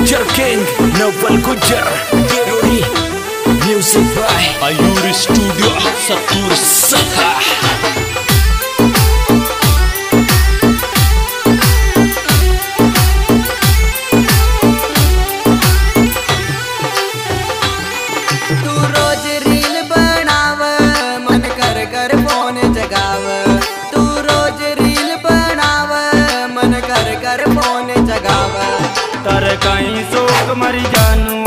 Future King, Novel Gujar, Diruri, Music by Ayuri Studio, Satur Saha. मरी जानू।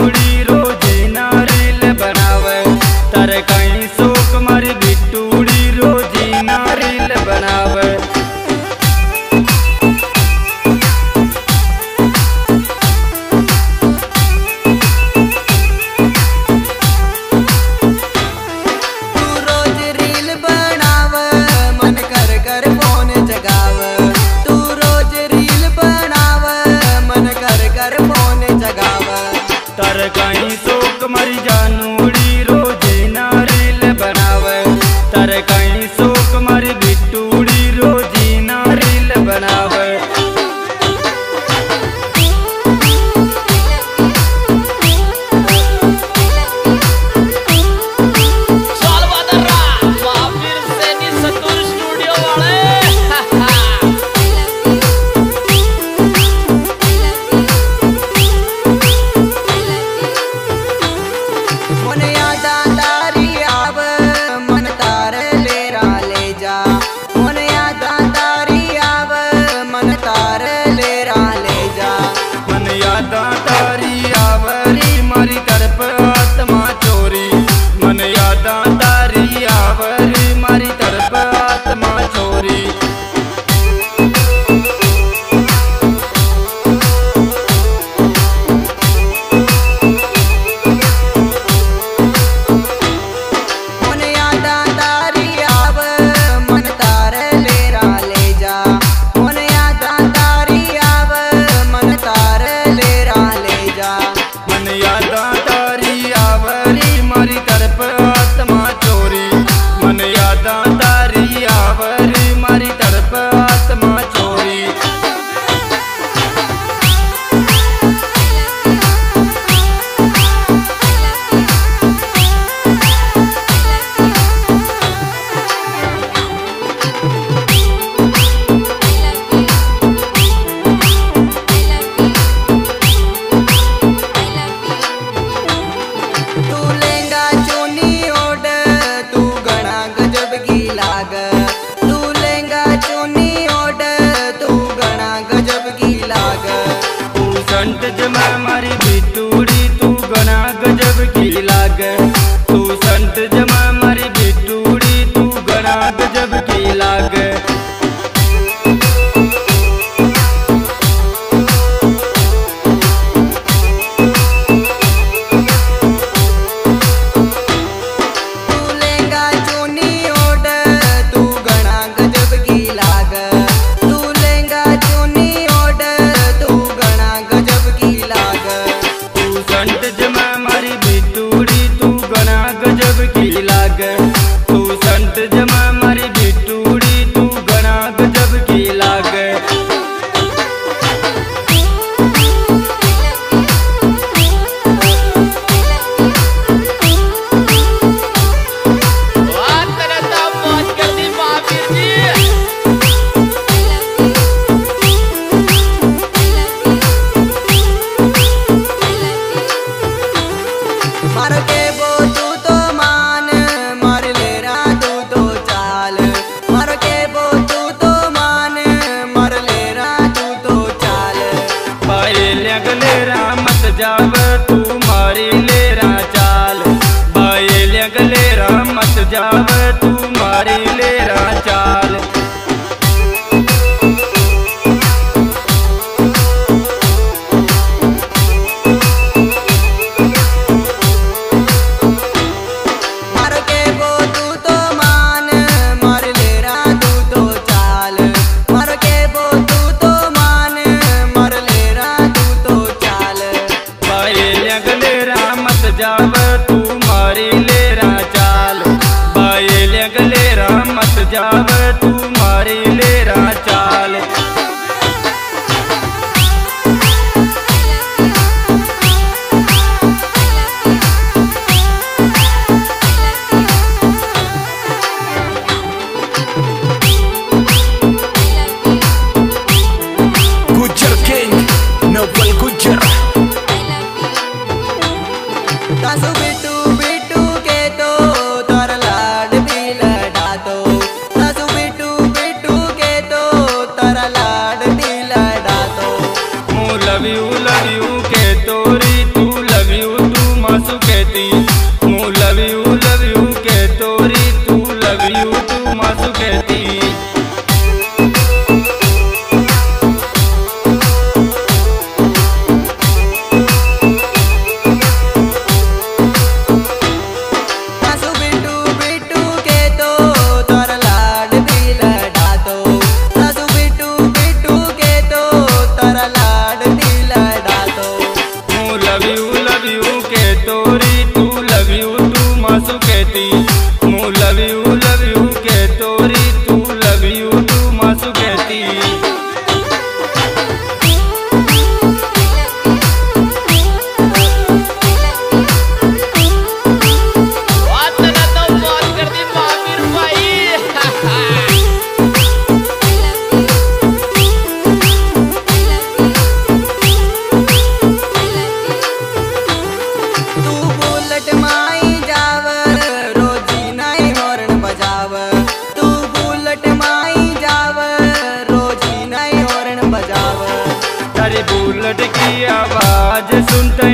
समझ में भी टूड़ी तू गना गजब की लागे। तू संत जमा मारी टूड़ी तू गना गजब की लागे। जावे जावर ती बुलेट की आवाज़ सुनते